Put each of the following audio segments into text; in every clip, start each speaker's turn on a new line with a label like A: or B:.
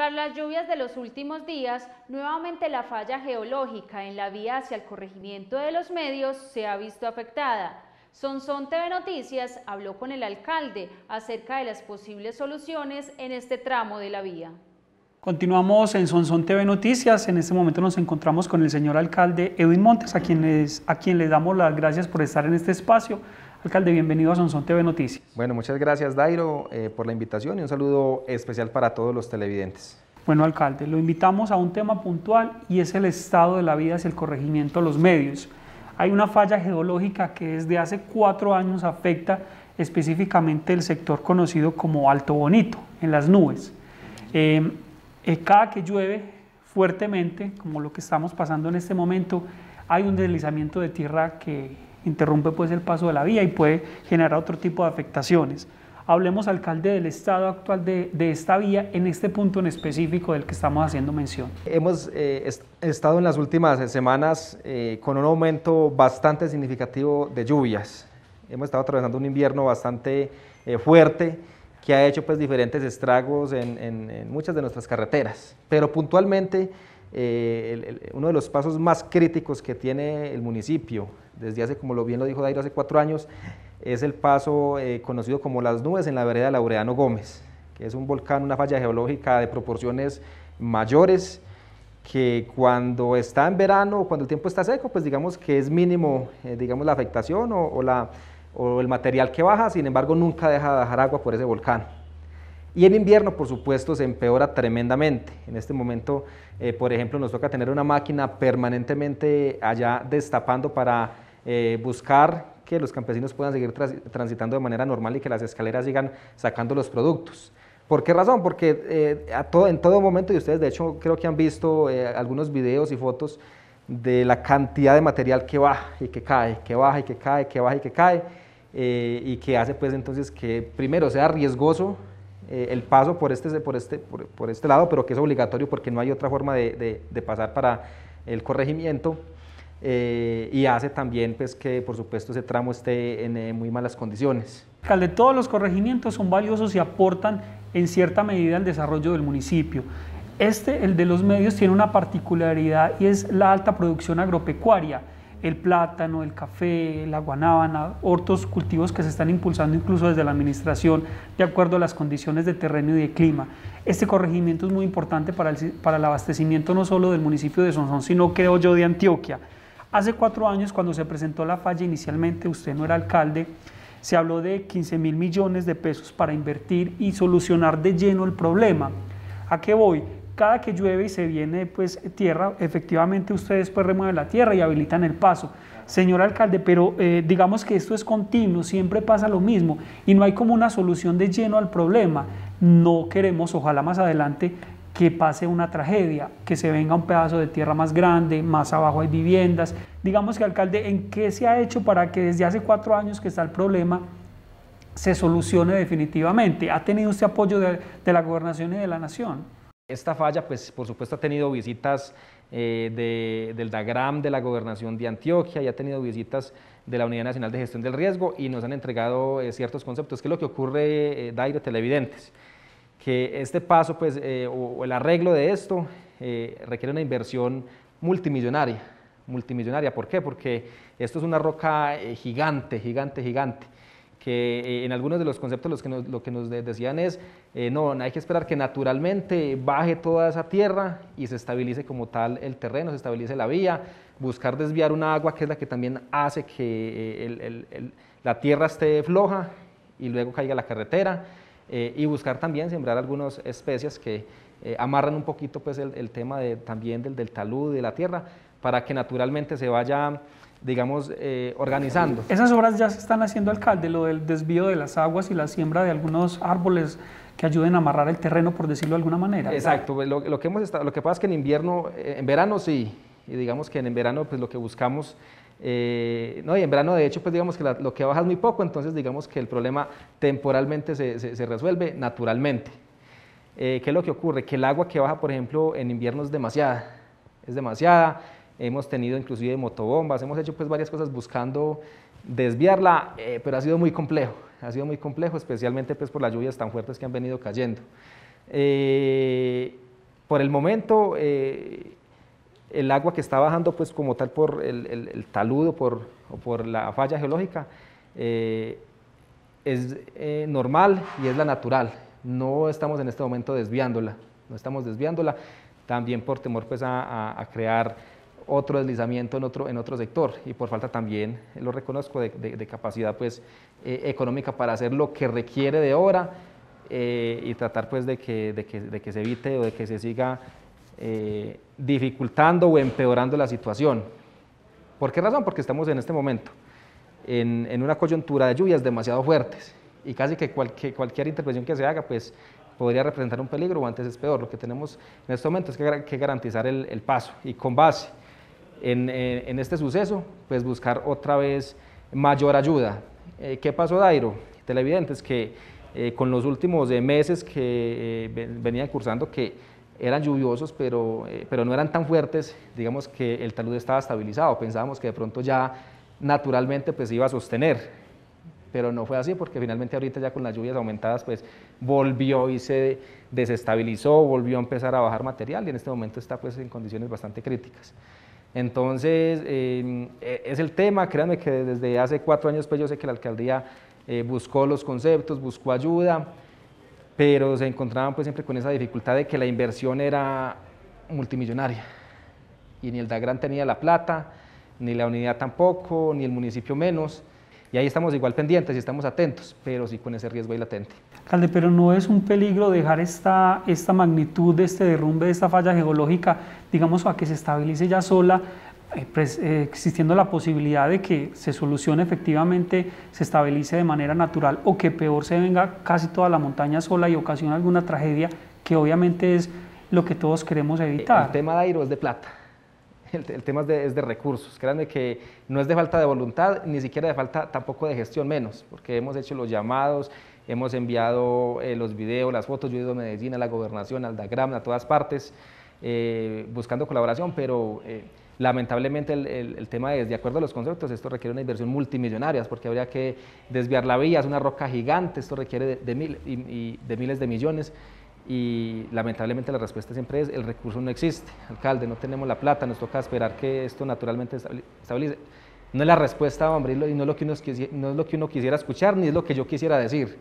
A: Tras las lluvias de los últimos días, nuevamente la falla geológica en la vía hacia el corregimiento de los medios se ha visto afectada. Sonson TV Noticias habló con el alcalde acerca de las posibles soluciones en este tramo de la vía.
B: Continuamos en Sonson TV Noticias. En este momento nos encontramos con el señor alcalde Edwin Montes, a quien, a quien le damos las gracias por estar en este espacio. Alcalde, bienvenido a Sonson TV Noticias.
C: Bueno, muchas gracias Dairo eh, por la invitación y un saludo especial para todos los televidentes.
B: Bueno, alcalde, lo invitamos a un tema puntual y es el estado de la vida hacia el corregimiento de los medios. Hay una falla geológica que desde hace cuatro años afecta específicamente el sector conocido como Alto Bonito, en las nubes. Eh, eh, cada que llueve fuertemente, como lo que estamos pasando en este momento, hay un deslizamiento de tierra que interrumpe pues el paso de la vía y puede generar otro tipo de afectaciones. Hablemos, alcalde, del estado actual de, esta vía en este punto en específico del que estamos haciendo mención.
C: Hemos eh, estado en las últimas semanas eh, con un aumento bastante significativo de lluvias. Hemos estado atravesando un invierno bastante eh, fuerte que ha hecho pues diferentes estragos en, en muchas de nuestras carreteras, pero puntualmente eh, uno de los pasos más críticos que tiene el municipio, desde hace, como lo bien lo dijo Dairo, hace cuatro años, es el paso eh, conocido como Las Nubes en la vereda Laureano Gómez, que es un volcán, una falla geológica de proporciones mayores, que cuando está en verano, cuando el tiempo está seco, pues digamos que es mínimo, eh, digamos, la afectación o, o el material que baja, sin embargo nunca deja de bajar agua por ese volcán. Y en invierno, por supuesto, se empeora tremendamente. En este momento, eh, por ejemplo, nos toca tener una máquina permanentemente allá destapando para eh, buscar que los campesinos puedan seguir transitando de manera normal y que las escaleras sigan sacando los productos. ¿Por qué razón? Porque eh, a todo, en todo momento, y ustedes de hecho creo que han visto algunos videos y fotos de la cantidad de material que baja y que cae, que baja y que cae, que baja y que cae, y que hace pues entonces que primero sea riesgoso eh, el paso por este, por, este, por, este lado, pero que es obligatorio porque no hay otra forma de, de, pasar para el corregimiento. Eh, y hace también pues, que, por supuesto, ese tramo esté en eh, muy malas condiciones.
B: De todos los corregimientos son valiosos y aportan en cierta medida al desarrollo del municipio. Este, el de los medios, tiene una particularidad y es la alta producción agropecuaria el plátano, el café, la guanábana, otros cultivos que se están impulsando incluso desde la administración de acuerdo a las condiciones de terreno y de clima. Este corregimiento es muy importante para el, para el abastecimiento no solo del municipio de Sonsón, sino creo yo de Antioquia. Hace cuatro años, cuando se presentó la falla inicialmente, usted no era alcalde, se habló de 15 mil millones de pesos para invertir y solucionar de lleno el problema. ¿A qué voy? Cada que llueve y se viene pues tierra, efectivamente ustedes pues remueven la tierra y habilitan el paso. Señor alcalde, pero eh, digamos que esto es continuo, siempre pasa lo mismo y no hay como una solución de lleno al problema. No queremos, ojalá más adelante, que pase una tragedia, que se venga un pedazo de tierra más grande, más abajo hay viviendas. Digamos que, alcalde, ¿en qué se ha hecho para que desde hace cuatro años que está el problema se solucione definitivamente? ¿Ha tenido usted apoyo de la gobernación y de la nación?
C: Esta falla, pues por supuesto ha tenido visitas eh, del DAGRAM de la Gobernación de Antioquia y ha tenido visitas de la Unidad Nacional de Gestión del Riesgo y nos han entregado eh, ciertos conceptos. ¿Qué es lo que ocurre, eh, Daire Televidentes? Que este paso, pues, eh, o, el arreglo de esto requiere una inversión multimillonaria. Multimillonaria, ¿por qué? Porque esto es una roca gigante, gigante, gigante que eh, en algunos de los conceptos los que lo que nos decían es, eh, no, hay que esperar que naturalmente baje toda esa tierra y se estabilice como tal el terreno, se estabilice la vía, buscar desviar una agua que es la que también hace que eh, la tierra esté floja y luego caiga la carretera, y buscar también sembrar algunas especies que amarran un poquito pues el, tema de, también del, del talud de la tierra, para que naturalmente se vaya digamos, eh, organizando.
B: Esas obras ya se están haciendo, alcalde, lo del desvío de las aguas y la siembra de algunos árboles que ayuden a amarrar el terreno, por decirlo de alguna manera.
C: Exacto, pues, lo, que hemos estado, lo que pasa es que en invierno, eh, en verano sí, y digamos que en verano pues lo que buscamos, eh, no, y en verano de hecho pues digamos que lo que baja es muy poco, entonces digamos que el problema temporalmente se, se, resuelve naturalmente. ¿Qué es lo que ocurre? Que el agua que baja, por ejemplo, en invierno es demasiada, es demasiada, hemos tenido inclusive motobombas, hemos hecho pues varias cosas buscando desviarla, eh, pero ha sido muy complejo, ha sido muy complejo, especialmente pues por las lluvias tan fuertes que han venido cayendo. Eh, por el momento, eh, el agua que está bajando pues como tal por el, taludo por, o por la falla geológica eh, es normal y es la natural. No estamos en este momento desviándola, no estamos desviándola, también por temor pues a, crear otro deslizamiento en otro, en otro sector y por falta también, lo reconozco, de, capacidad pues económica para hacer lo que requiere de obra eh, y tratar pues de que, de, que, de que, se evite o de que se siga eh, dificultando o empeorando la situación. ¿Por qué razón? Porque estamos en este momento en, en una coyuntura de lluvias demasiado fuertes y casi que, cualquier intervención que se haga pues podría representar un peligro o antes es peor. Lo que tenemos en este momento es que, que garantizar el, el, paso y con base en, en, este suceso pues buscar otra vez mayor ayuda. Eh, ¿Qué pasó Dairo? Televidentes es que eh, con los últimos eh, meses que eh, venían cursando que eran lluviosos, pero, pero no eran tan fuertes, digamos que el talud estaba estabilizado, pensábamos que de pronto ya naturalmente pues iba a sostener, pero no fue así porque finalmente ahorita ya con las lluvias aumentadas pues volvió y se desestabilizó, volvió a empezar a bajar material y en este momento está pues en condiciones bastante críticas. Entonces, e, es el tema, créanme que desde hace cuatro años pues yo sé que la alcaldía eh, buscó los conceptos, buscó ayuda, pero se encontraban pues siempre con esa dificultad de que la inversión era multimillonaria y ni el DAGRAN tenía la plata, ni la unidad tampoco, ni el municipio menos. Y ahí estamos igual pendientes y estamos atentos, pero sí con ese riesgo ahí latente.
B: Alcalde, pero no es un peligro dejar esta, esta magnitud de este derrumbe, de esta falla geológica, digamos, a que se estabilice ya sola, eh, eh, existiendo la posibilidad de que se solucione efectivamente, se estabilice de manera natural o que peor se venga casi toda la montaña sola y ocasione alguna tragedia, que obviamente es lo que todos queremos evitar.
C: El tema de Airo es de plata, el, tema es de, es de, recursos. Créanme que no es de falta de voluntad, ni siquiera de falta tampoco de gestión menos, porque hemos hecho los llamados, hemos enviado eh, los videos, las fotos, yo he ido a Medellín, a la gobernación, al DAGRAM, a todas partes, buscando colaboración, pero Lamentablemente el, tema es, de acuerdo a los conceptos, esto requiere una inversión multimillonaria porque habría que desviar la vía, es una roca gigante, esto requiere de, mil, y, de miles de millones y lamentablemente la respuesta siempre es el recurso no existe, alcalde, no tenemos la plata, nos toca esperar que esto naturalmente estabilice. No es la respuesta, hombre, y no es, lo que uno, no es lo que uno quisiera escuchar, ni es lo que yo quisiera decir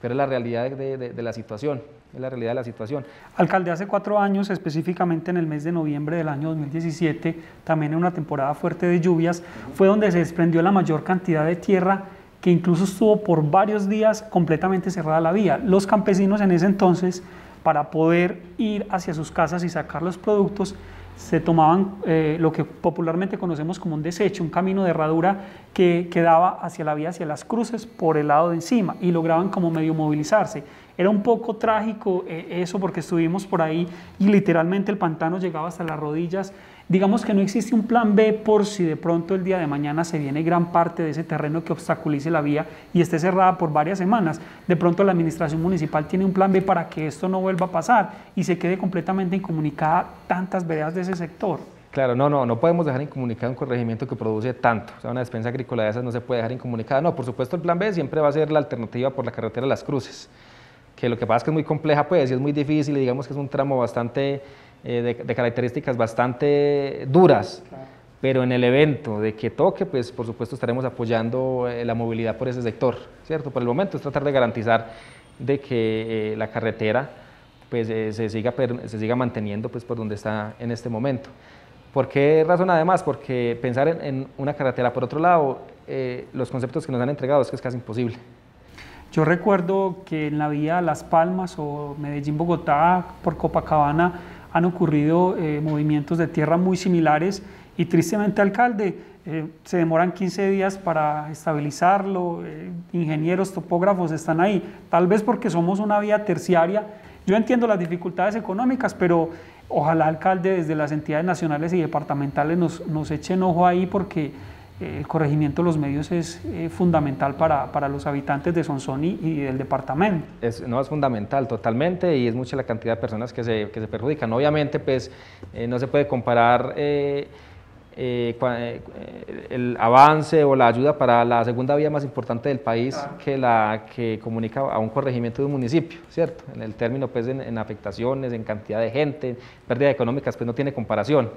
C: pero es la realidad de, la situación, es la realidad de la situación.
B: Alcalde, hace cuatro años, específicamente en el mes de noviembre del año 2017, también en una temporada fuerte de lluvias, fue donde se desprendió la mayor cantidad de tierra que incluso estuvo por varios días completamente cerrada la vía. Los campesinos en ese entonces, para poder ir hacia sus casas y sacar los productos, se tomaban eh, lo que popularmente conocemos como un desecho, un camino de herradura que quedaba hacia la vía, hacia las cruces, por el lado de encima y lograban como medio movilizarse. Era un poco trágico eh, eso porque estuvimos por ahí y literalmente el pantano llegaba hasta las rodillas Digamos que no existe un plan B por si de pronto el día de mañana se viene gran parte de ese terreno que obstaculice la vía y esté cerrada por varias semanas. De pronto la administración municipal tiene un plan B para que esto no vuelva a pasar y se quede completamente incomunicada tantas veredas de ese sector.
C: Claro, no, no, no podemos dejar incomunicado un corregimiento que produce tanto. O sea, una despensa agrícola de esas no se puede dejar incomunicada. No, por supuesto el plan B siempre va a ser la alternativa por la carretera de las cruces, que lo que pasa es que es muy compleja pues y es muy difícil y digamos que es un tramo bastante eh, de, características bastante duras, pero en el evento de que toque, pues por supuesto estaremos apoyando eh, la movilidad por ese sector, ¿cierto? Por el momento es tratar de garantizar de que eh, la carretera pues se, siga, se siga manteniendo pues por donde está en este momento. ¿Por qué razón además? Porque pensar en, una carretera, por otro lado, los conceptos que nos han entregado es que es casi imposible.
B: Yo recuerdo que en la vía Las Palmas o Medellín-Bogotá por Copacabana han ocurrido eh, movimientos de tierra muy similares y tristemente, alcalde, eh, se demoran 15 días para estabilizarlo, eh, ingenieros, topógrafos están ahí, tal vez porque somos una vía terciaria. Yo entiendo las dificultades económicas, pero ojalá, alcalde, desde las entidades nacionales y departamentales nos, nos echen ojo ahí porque el corregimiento de los medios es eh, fundamental para, para, los habitantes de Sonsoni y del departamento.
C: Es, no, es fundamental totalmente y es mucha la cantidad de personas que se, que se perjudican. Obviamente, pues eh, no se puede comparar eh, eh, eh, el avance o la ayuda para la segunda vía más importante del país que la que comunica a un corregimiento de un municipio, ¿cierto? En el término, pues, en, afectaciones, en cantidad de gente, pérdida económicas, pues no tiene comparación.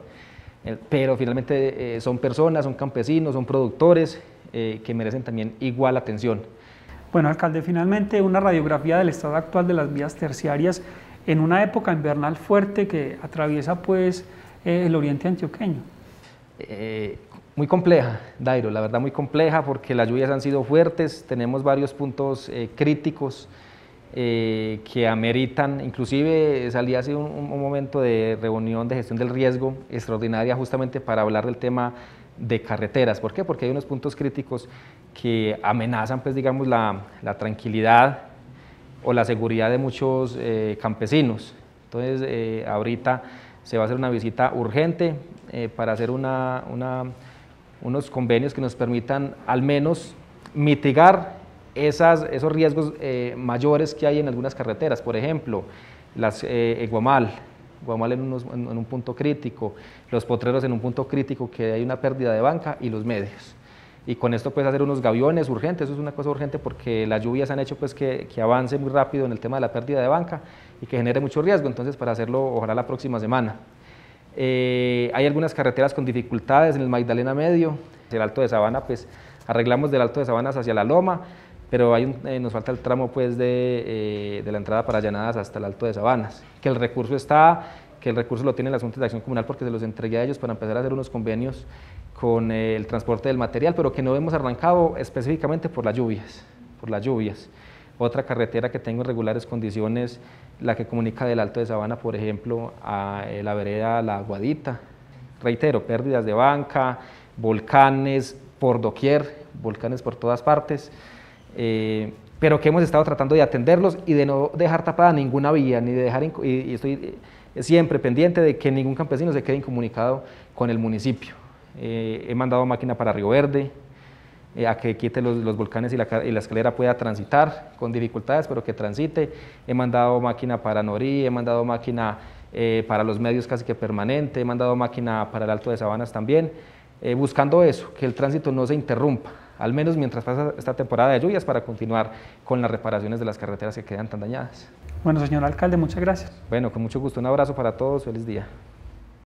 C: Pero finalmente son personas, son campesinos, son productores que merecen también igual atención.
B: Bueno, alcalde, finalmente una radiografía del estado actual de las vías terciarias en una época invernal fuerte que atraviesa pues el oriente antioqueño.
C: Eh, muy compleja, Dairo, la verdad muy compleja porque las lluvias han sido fuertes, tenemos varios puntos eh, críticos eh, que ameritan, inclusive salí hace un, un, momento de reunión de gestión del riesgo extraordinaria justamente para hablar del tema de carreteras. ¿Por qué? Porque hay unos puntos críticos que amenazan, pues digamos, la, la tranquilidad o la seguridad de muchos campesinos. Entonces, ahorita se va a hacer una visita urgente eh, para hacer una, unos convenios que nos permitan al menos mitigar esos riesgos eh, mayores que hay en algunas carreteras. Por ejemplo, las eh, Guamal, Guamal en, en, un punto crítico, los potreros en un punto crítico que hay una pérdida de banca y los medios. Y con esto puedes hacer unos gaviones urgentes, eso es una cosa urgente porque las lluvias han hecho pues que, que avance muy rápido en el tema de la pérdida de banca y que genere mucho riesgo, entonces para hacerlo ojalá la próxima semana. Eh, hay algunas carreteras con dificultades en el Magdalena Medio, el Alto de Sabana, pues arreglamos del Alto de Sabanas hacia la Loma, pero hay eh, nos falta el tramo pues de, eh, de, la entrada para Llanadas hasta el Alto de Sabanas, que el recurso está, que el recurso lo tiene la Junta de Acción Comunal porque se los entregué a ellos para empezar a hacer unos convenios con el transporte del material, pero que no hemos arrancado específicamente por las lluvias, por las lluvias. Otra carretera que tengo en regulares condiciones, la que comunica del Alto de Sabana, por ejemplo, a eh, la vereda La Aguadita. Reitero, pérdidas de banca, volcanes por doquier, volcanes por todas partes, eh, pero que hemos estado tratando de atenderlos y de no dejar tapada ninguna vía, ni de dejar, y estoy eh, siempre pendiente de que ningún campesino se quede incomunicado con el municipio. he mandado máquina para Río Verde, eh, a que quite los, volcanes y la, escalera pueda transitar con dificultades, pero que transite. He mandado máquina para Norí, he mandado máquina eh, para los medios casi que permanente, he mandado máquina para el Alto de Sabanas también, eh, buscando eso, que el tránsito no se interrumpa, al menos mientras pasa esta temporada de lluvias para continuar con las reparaciones de las carreteras que quedan tan dañadas.
B: Bueno, señor alcalde, muchas gracias.
C: Bueno, con mucho gusto, un abrazo para todos, feliz día.